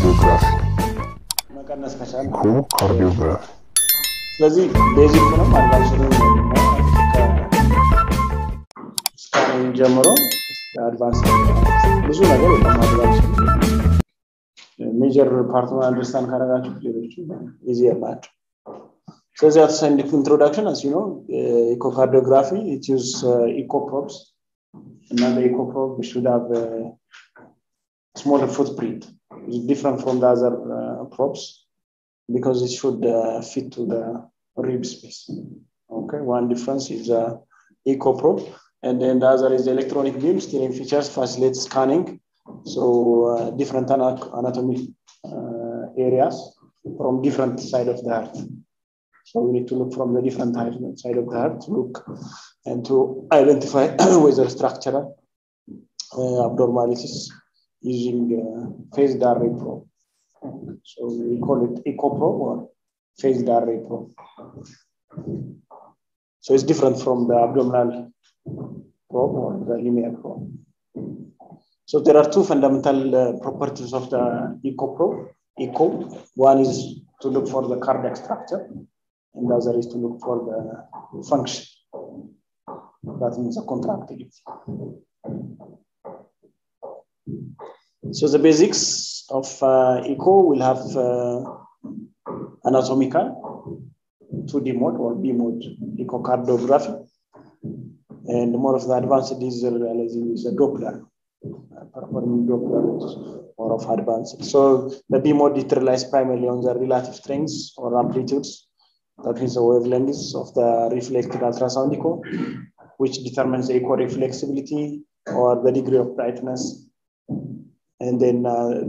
ኢኮካርዲዮግራፊ መቀነስ ከቻለ ኢኮካርዲዮግራፊ ስለዚህ ቤዚክ ምንም አድቫንስ ስካኒንግ ጀምሮ አድቫንስ ብዙ ነገር የለም አድቫንስ ሜጀር ፓርቱን አንደርስታንድ ካረጋችሁ ሌሎቹ ኢዚየር ናቸው ስለዚህ አቶ ሳይንቲፊክ ኢንትሮዳክሽን አስ ኖ ኢኮካርዲዮግራፊ ኢት ዩዝ ኢኮፕሮብስ እና በኢኮፕሮብ a smaller footprint different from the other uh, probes because it should uh, fit to the rib space. Okay, one difference is uh, echo probe, and then the other is electronic beam steering features facilitate scanning. So uh, different ana- anatomic uh, areas from different side of the heart. So we need to look from the different side of the heart to look and to identify whether structural uh, abnormalities using uh, phased array probe. So we call it echo probe or phased array probe. So it's different from the abdominal probe or the linear probe. So there are two fundamental uh, properties of the echo probe. Echo, one is to look for the cardiac structure, and the other is to look for the function. That means the contractility. So the basics of uh, echo will have uh, anatomical, 2D mode or B mode echocardiography. And more of the advanced is realizing is a Doppler, uh, performing Doppler more of advanced. So the B mode it relies primarily on the relative strengths or amplitudes, that means the wavelengths of the reflected ultrasound echo, which determines the echo reflexibility or the degree of brightness and then uh,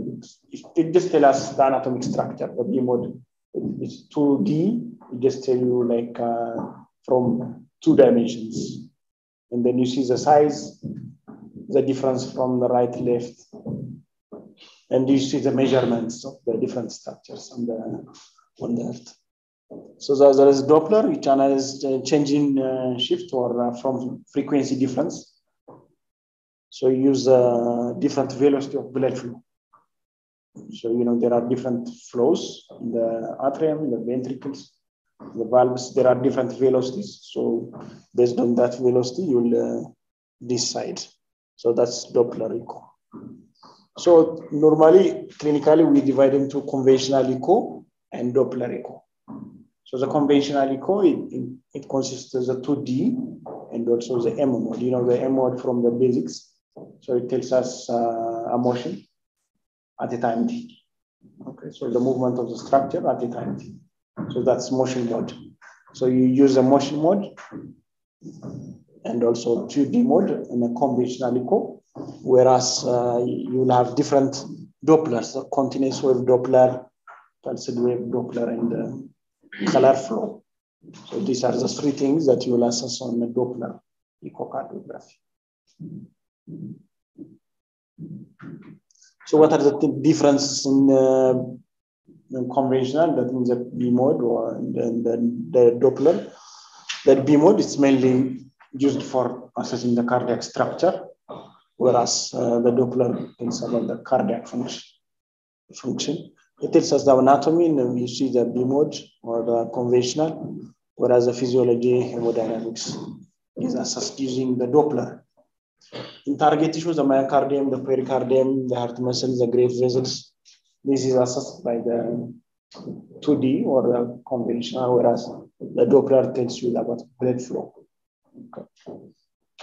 it, just tell us the anatomic structure, the B mode. It's 2D, it just tell you like uh, from two dimensions. And then you see the size, the difference from the right, left. And you see the measurements of the different structures on the, on the earth. So there, there is Doppler, which analyzes uh, changing uh, shift or uh, from frequency difference. So you use uh, different velocity of blood flow. So, you know, there are different flows in the atrium, in the ventricles, the valves, there are different velocities. So based on that velocity, you'll uh, decide. So that's Doppler echo. So normally, clinically, we divide into conventional echo and Doppler echo. So the conventional echo, it, it, it consists of the 2D and also the M mode. You know, the M mode from the basics. So it tells us uh, a motion at a time t. Okay, so the movement of the structure at a time t. So that's motion mode. So you use a motion mode and also 2D mode in a conventional echo, whereas uh, you will have different Dopplers, continuous wave Doppler, pulsed wave Doppler, and uh, color flow. So these are the three things that you will assess on the Doppler echocardiography. So what are the th- differences in, uh, in conventional, that means the B mode or the, the, the Doppler? That B mode is mainly used for assessing the cardiac structure, whereas uh, the Doppler tells about the cardiac function. function. It tells us the anatomy, and you see the B mode or the conventional, whereas the physiology, hemodynamics is assessed using the Doppler. In target tissue, the myocardium, the pericardium, the heart muscle, the great vessels, this is assessed by the 2D or the conventional, whereas the Doppler tells you about blood flow. Okay.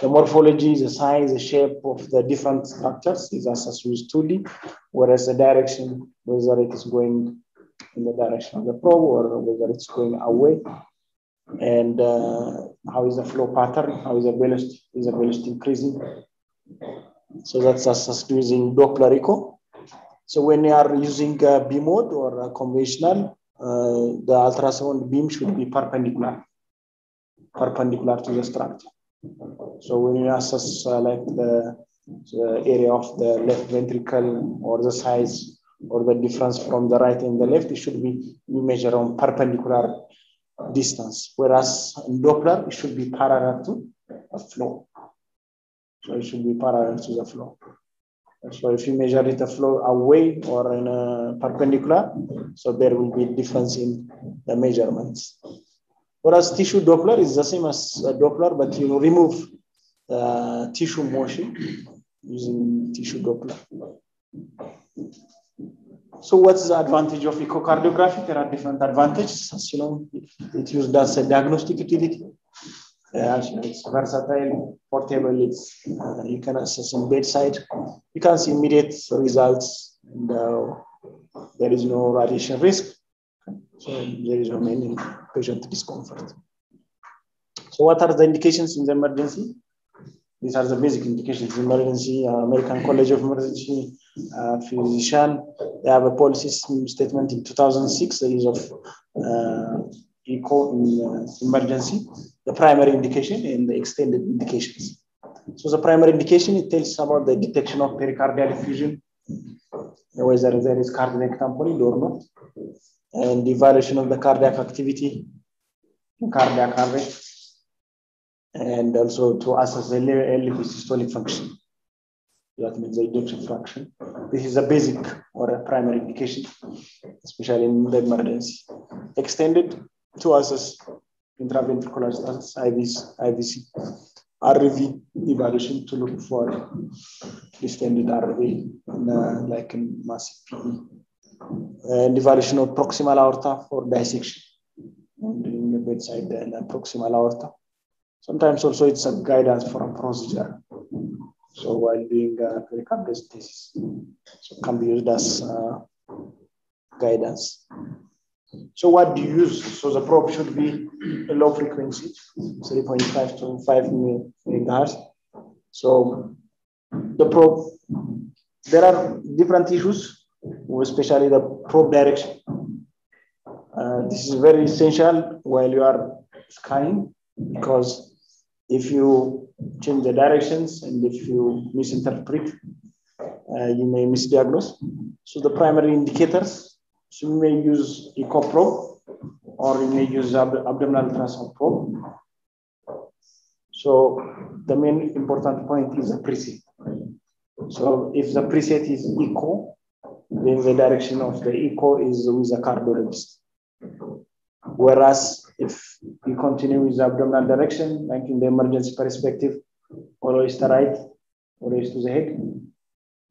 The morphology, the size, the shape of the different structures is assessed with 2D, whereas the direction, whether it is going in the direction of the probe or whether it's going away, and uh, how is the flow pattern, how is the velocity, is the velocity increasing. So that's assessed using Doppler echo. So when you are using a B mode or a conventional, uh, the ultrasound beam should be perpendicular, perpendicular to the structure. So when you assess uh, like the, the area of the left ventricle or the size or the difference from the right and the left, it should be you measure on perpendicular distance. Whereas in Doppler, it should be parallel to a flow. So it should be parallel to the flow. So if you measure it a flow away or in a perpendicular, so there will be difference in the measurements. Whereas tissue Doppler is the same as Doppler, but you remove tissue motion using tissue Doppler. So what's the advantage of echocardiography? There are different advantages. As you know, it used as a diagnostic utility. Yeah, it's versatile, portable. It's uh, you can access in bedside. You can see immediate results, and uh, there is no radiation risk. So there is no main patient discomfort. So what are the indications in the emergency? These are the basic indications. Emergency, uh, American College of Emergency Physician. They have a policy statement in 2006, the use of uh, echo in uh, emergency, the primary indication and the extended indications. So the primary indication, it tells about the detection of pericardial effusion, whether there is cardiac tamponade or not, and the evaluation of the cardiac activity, cardiac arrest, and also to assess the LV systolic function. That means the ejection fraction. This is a basic or a primary indication, especially in the emergency. Extended to assess intraventricular status, IVC, RV evaluation to look for distended RV, uh, like in massive. And evaluation of proximal aorta for dissection, in the bedside and proximal aorta. Sometimes also it's a guidance for a procedure. So while doing uh, pericarditis, so it can be used as uh, guidance. So what do you use? So the probe should be a low frequency, 3.5 to 5 megahertz. So the probe, there are different issues, especially the probe direction. Uh, this is very essential while you are scanning because if you change the directions and if you misinterpret, uh, you may misdiagnose. So the primary indicators so you may use echo probe or you may use ab abdominal ultrasound probe. So the main important point is the preset. So if the preset is echo, then the direction of the echo is with the cardiologist. Whereas if you continue with the abdominal direction, like in the emergency perspective, always to the right, always to the head,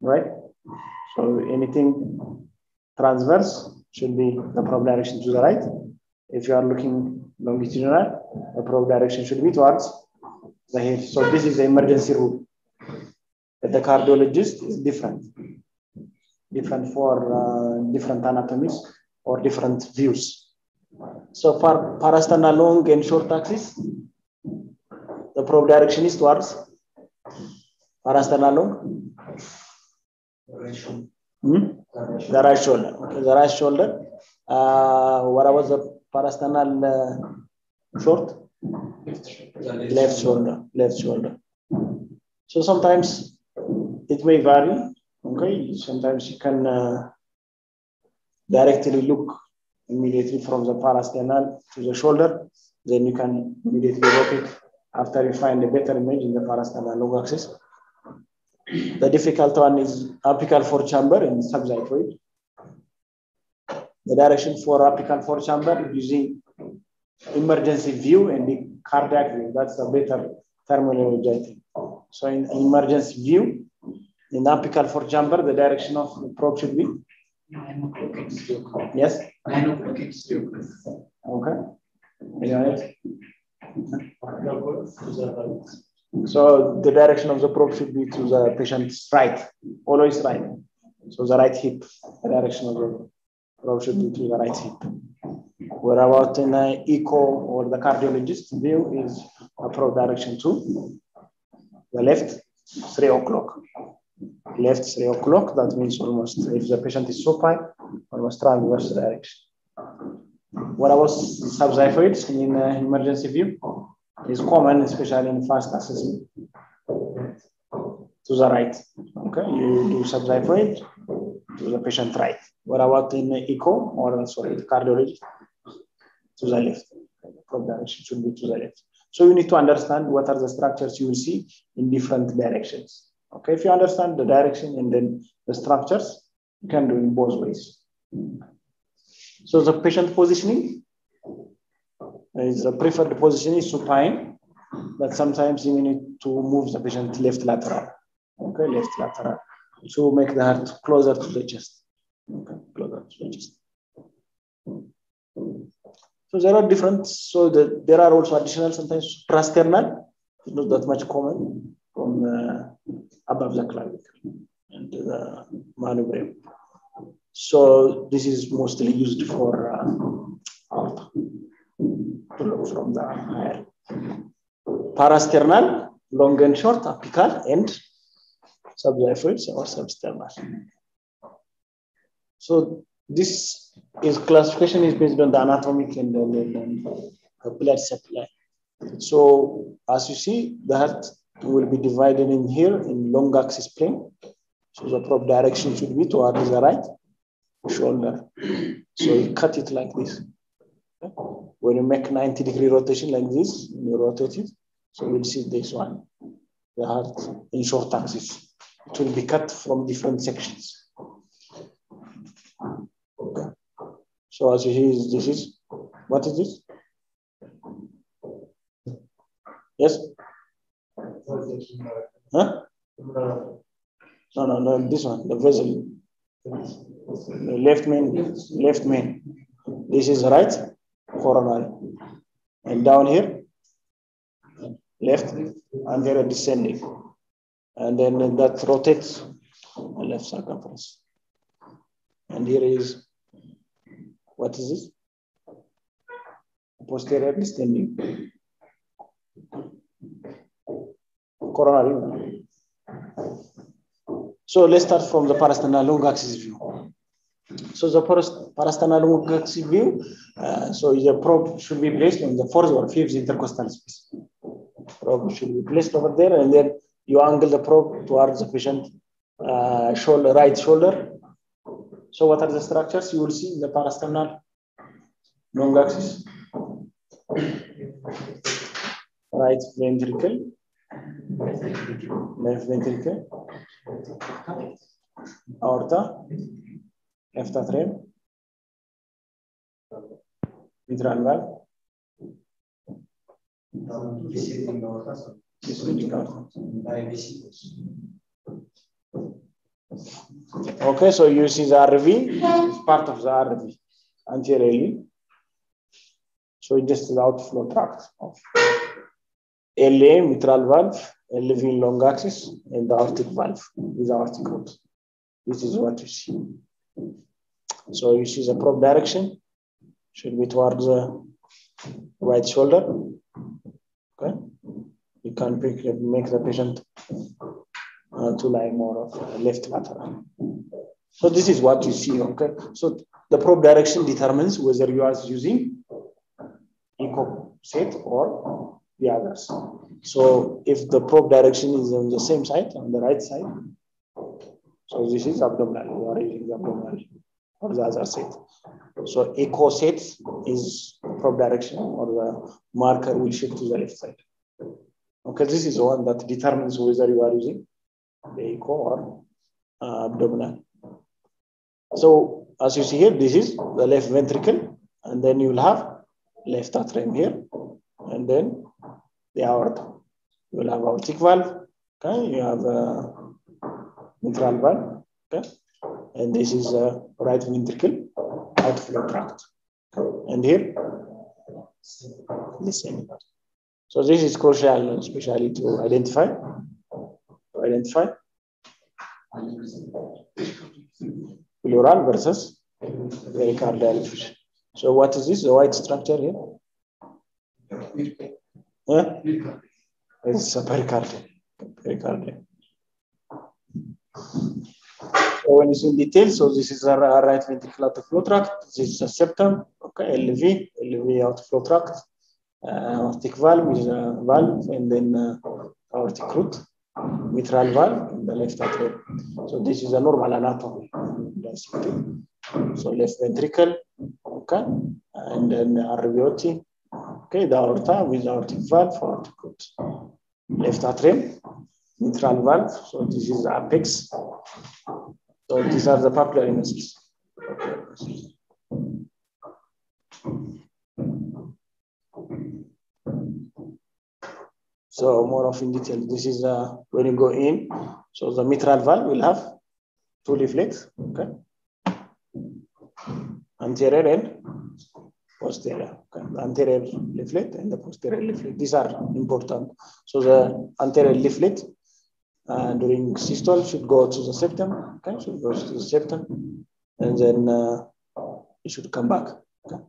right? So anything transverse should be the probe direction to the right. If you are looking longitudinal, the probe direction should be towards the head. So this is the emergency rule. But the cardiologist is different, different for uh, different anatomies or different views. So for parasternal long and short axis, the probe direction is towards parasternal long. Hmm? The right shoulder. Okay, the right shoulder. Uh, what was the parasternal uh, short? Left shoulder. Left shoulder. So sometimes it may vary. Okay, sometimes you can uh, directly look immediately from the parasternal to the shoulder. Then you can immediately rotate after you find a better image in the parasternal long axis. The difficult one is apical four chamber in subxiphoid. The direction for apical four chamber using emergency view and the cardiac view. That's a better terminology, I think. So in emergency view, in apical four chamber, the direction of the probe should be? Yes? Okay. So the direction of the probe should be to the patient's right, always right. So the right hip, the direction of the probe should be to the right hip. Where about in the uh, echo or the cardiologist view is a probe direction to the left, three o'clock. Left three o'clock, that means almost if the patient is supine, almost transverse direction. What about in uh, emergency view? is common, especially in fast assessment. To the right. Okay, you do subxiphoid to the patient right. What about in echo or sorry, the cardiology? To the left. Probe direction should be to the left. So you need to understand what are the structures you will see in different directions. Okay, if you understand the direction and then the structures, you can do in both ways. So the patient positioning is the preferred position is supine, but sometimes you need to move the patient left lateral. Okay, left lateral to make the heart closer to the chest. Okay, closer to the chest. So there are different, so the, there are also additional sometimes suprasternal, not that much common from uh, above the clavicle and the manubrium. So this is mostly used for uh, um, from the higher. Parasternal, long and short, apical, and subxiphoid or substernal. So this is classification is based on the anatomic and the, uh, blood supply. So as you see, the heart will be divided in here in long axis plane. So the proper direction should be towards the right shoulder. So you cut it like this. When you make 90 degree rotation like this, you rotate it. So we'll see this one, the heart in short axis. It will be cut from different sections. Okay. So as you see, this is, what is this? Yes? Huh? No, no, no, this one, the vessel. Left main, left main. This is right coronary. And down here, left and here descending. And then that rotates the left circumflex. And here is, what is this? Posterior descending. Coronary. So let's start from the parasternal long axis view. So the parasternal long axis view, uh, so the probe should be placed on the fourth or fifth intercostal space. Probe should be placed over there, and then you angle the probe towards the patient uh, shoulder, right shoulder. So what are the structures you will see in the parasternal long axis? Right ventricle, left ventricle, aorta, left atrium, mitral valve, Okay, so you see the RV, it's part of the RV anteriorly. So it just the outflow tract LA mitral valve, LV long axis, and the aortic valve with aortic root. This is what you see. So you see the probe direction should be towards the right shoulder. Okay, you can pick, make the patient uh, to lie more of left lateral. So this is what you see. Okay, so the probe direction determines whether you are using echo set or the others. So if the probe direction is on the same side, on the right side, so this is abdominal, you are using the abdominal or the other set. So echo set is probe direction or the marker will shift to the left side. Okay, this is the one that determines whether you are using the echo or uh, abdominal. So as you see here, this is the left ventricle, and then you will have left atrium here, and then the aorta. You will have aortic valve, okay? You have a mitral valve, okay? And this is a right ventricle outflow tract. And here, the same. So this is crucial, especially to identify, to identify pleural versus pericardial. So what is this? The white structure here? Huh? It's a pericardium. Pericardium. So when it's in detail, so this is a right ventricular outflow tract. This is a septum. Okay, LV, LV outflow tract. Uh, aortic valve is a valve, and then uh, aortic root, mitral valve, and the left atrium. So this is a normal anatomy. So left ventricle, okay, and then RVOT, okay, the aorta with valve, aortic root. Left atrium, mitral valve. So this is apex. So these are the papillary muscles. So more of in detail, this is uh, when you go in. So the mitral valve will have two leaflets, okay? Anterior and posterior. The anterior leaflet and the posterior leaflet. These are important. So the anterior leaflet uh, during systole should go to the septum, okay? Should go to the septum, and then uh, it should come back. Okay?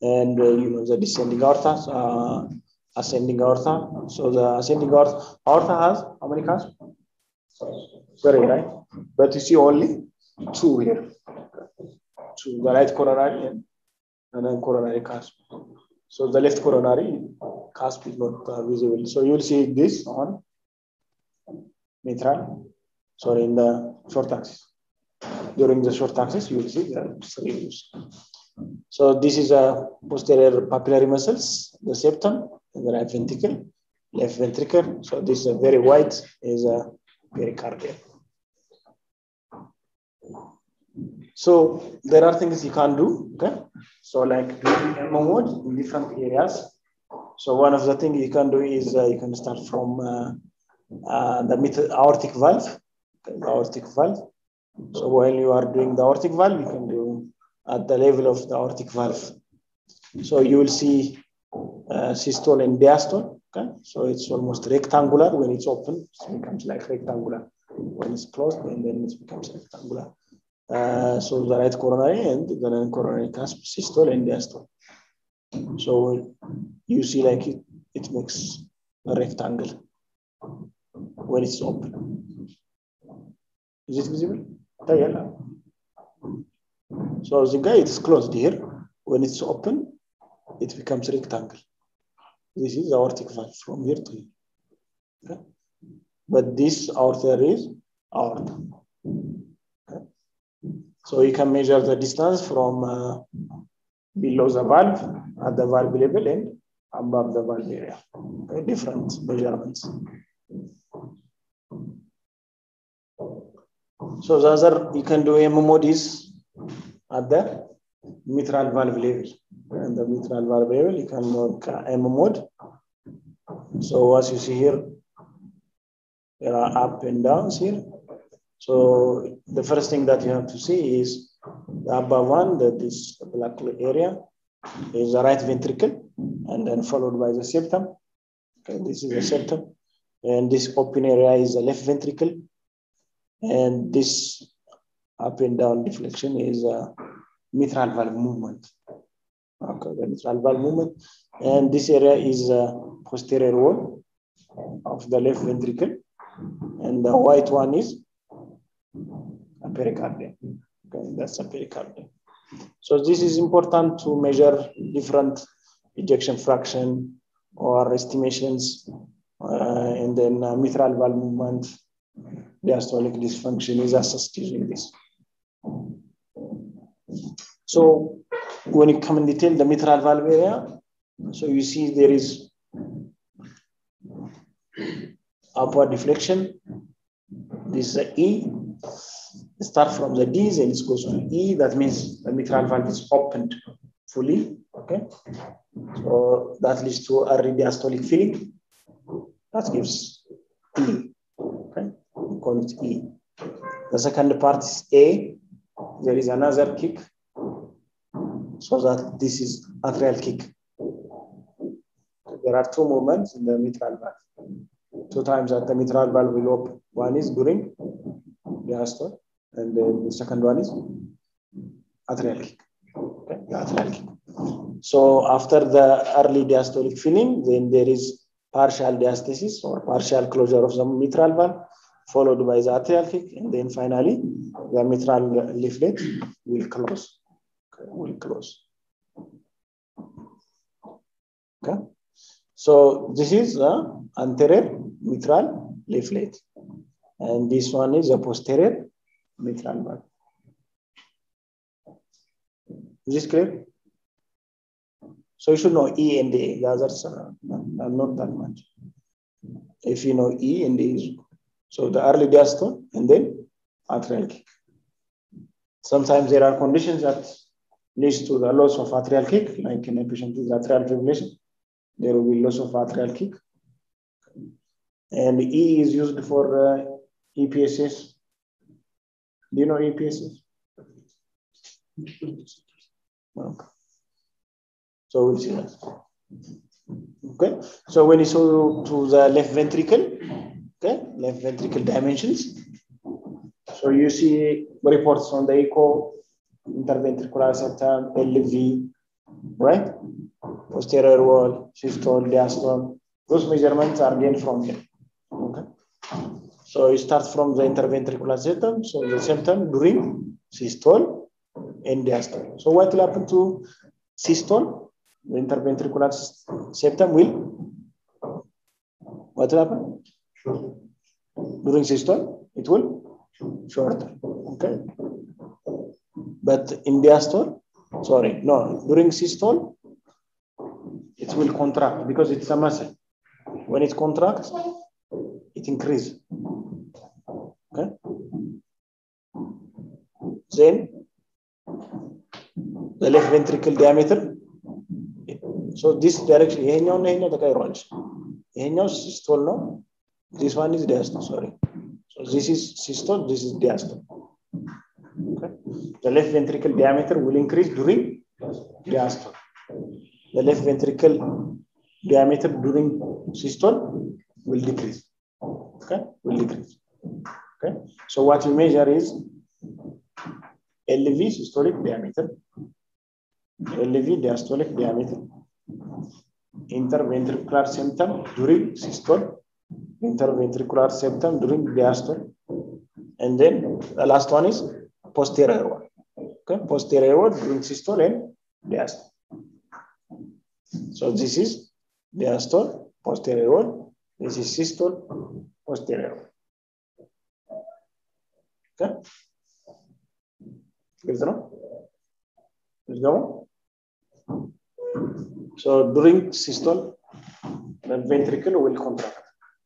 And uh, you know the descending aorta, uh, ascending aorta. So the ascending aorta, aorta has how many cusps? Very right, but you see only two here. To the right coronary and, and then coronary cusp. So the left coronary cusp is not uh, visible. So you will see this on mitral, sorry, in the short axis. During the short axis, you will see the views. So this is a posterior papillary muscles, the septum, the right ventricle, left ventricle. So this is a very wide is a pericardium. So there are things you can do. Okay. So like doing mode in different areas. So one of the things you can do is uh, you can start from uh, uh, the aortic valve, okay, the aortic valve. So while you are doing the aortic valve, you can do at the level of the aortic valve. So you will see uh, systole and diastole. Okay, so it's almost rectangular when it's open. It becomes like rectangular. When it's closed, and then it becomes rectangular. Uh, so the right coronary and the non-coronary cusp, systole and diastole. So you see like it, it makes a rectangle when it's open. Is it visible? So the guy is closed here. When it's open, it becomes rectangle. This is aortic valve from here to here. Okay? But this aorta is aorta. So you can measure the distance from uh, below the valve at the valve level and above the valve area. Okay? Different measurements. So the other, you can do M modes at the mitral valve level. And the mitral valve level, you can work M mode. So as you see here, there are up and downs here. So the first thing that you have to see is the upper one, that this black area is the right ventricle, and then followed by the septum. Okay, this is the septum. And this open area is the left ventricle. And this up and down deflection is a mitral valve movement. Okay, the mitral valve movement. And this area is posterior wall of the left ventricle. And the white one is pericardium. Okay, that's a pericardium. So this is important to measure different ejection fraction or estimations, uh, and then uh, mitral valve movement, diastolic dysfunction is assessed using this. So when you come in detail, the mitral valve area, so you see there is upward deflection. This is E. Start from the D's and it goes to E. That means the mitral valve is opened fully. Okay. So that leads to a diastolic filling. That gives E. Okay. We call it E. The second part is A. There is another kick so that this is atrial kick. There are two movements in the mitral valve. Two times that the mitral valve will open. One is during diastole, and then the second one is atrial kick. Okay, the atrial kick. So after the early diastolic filling, then there is partial diastasis or partial closure of the mitral valve, followed by the atrial kick, and then finally the mitral leaflet will close. Okay, will close. Okay. So this is the anterior mitral leaflet. And this one is a posterior mitral valve. Is this clear? So you should know E and A. The others are not, that much. if you know E and is so the early diastole and then atrial kick. Sometimes there are conditions that leads to the loss of atrial kick, like in a patient with atrial fibrillation, there will be loss of atrial kick. And E is used for uh, EPSS. Do you know EPSS? Okay. So we'll see that. Okay. So when you saw to the left ventricle, okay, left ventricle dimensions. So you see reports on the echo, interventricular septum, LV, right? Posterior wall, systole, diastole. Those measurements are gained from here. Okay. So you start from the interventricular septum. So the septum during systole and diastole. So what will happen to systole? The interventricular septum will what will happen? During systole, it will shorter. Okay. But in diastole, sorry, no, during systole, it will contract because it's a muscle. When it contracts, it increases. Okay Then the left ventricle diameter. So this direction, ይሄኛው እና ይሄኛው ተቀይሯል። ይሄኛው ሲስቶል ነው። This one is diastole, sorry. So this is systole, this is diastole. Okay. The left ventricle diameter will increase during diastole. The left ventricle diameter during systole will decrease. Okay, will decrease. Okay, so what you measure is LV systolic diameter, LV diastolic diameter, interventricular septum during systole, interventricular septum during diastole, and then the last one is posterior one. Okay, posterior one during systole and diastole. So this is diastole, posterior one. This is systole, posterior one. Okay. There? Is there? So during systole, the ventricle will contract.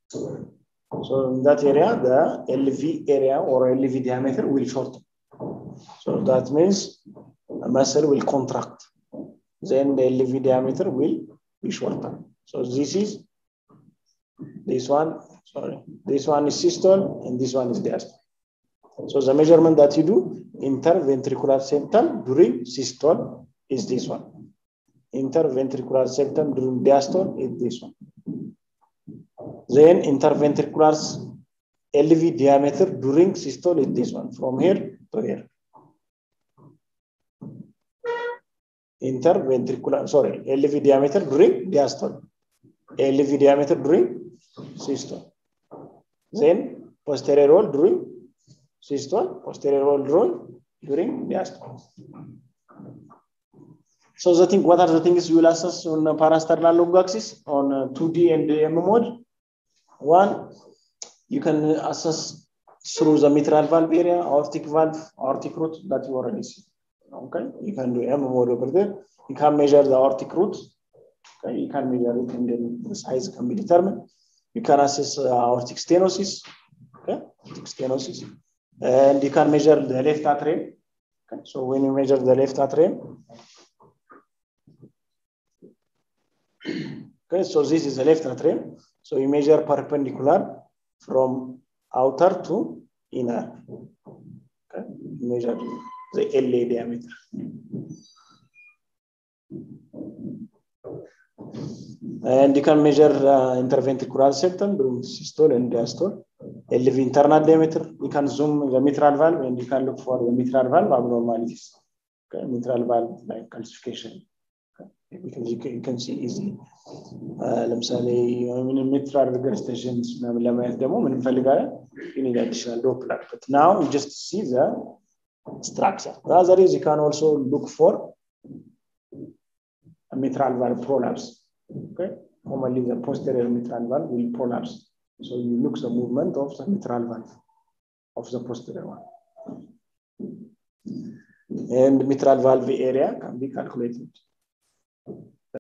So in that area, the LV area or LV diameter will shorten. So that means the muscle will contract. Then the LV diameter will be shorter. So this is this one, sorry, this one is systole and this one is diastole. So the measurement that you do interventricular septum during systole is this one. Interventricular septum during diastole is this one. Then interventricular LV diameter during systole is this one from here to here. Interventricular, sorry, LV diameter during diastole. LV diameter during systole. Then posterior wall during systole, posterior wall during, during diastole. So the thing, what are the things you will assess on uh, parasternal long axis on uh, 2D and M mode? One, you can assess through the mitral valve area, aortic valve, aortic root that you already see. Okay, you can do M mode over there. You can measure the aortic root. Okay, you can measure it and then the size can be determined. You can assess uh, aortic stenosis. Okay, aortic stenosis. And you can measure the left atrium. Okay, so when you measure the left atrium, Okay, so this is the left atrium. So you measure perpendicular from outer to inner. Okay, measure the LA diameter. And you can measure uh, interventricular septum during systole and diastole. LV internal diameter. You can zoom the mitral valve and you can look for the mitral valve abnormalities. Okay, mitral valve like calcification. because you can, you can see easily ለምሳሌ ሚትራል ሪገርስቴሽንስ ምናምን ለማየት ደግሞ ምን እንፈልጋለን ዩኒት አዲሽናል ዶፕለር now you just see the structure the other is you can also look for a mitral valve prolapse okay? Commonly the posterior mitral valve will prolapse. So you look the movement of the mitral valve of the posterior one. And mitral valve area can be calculated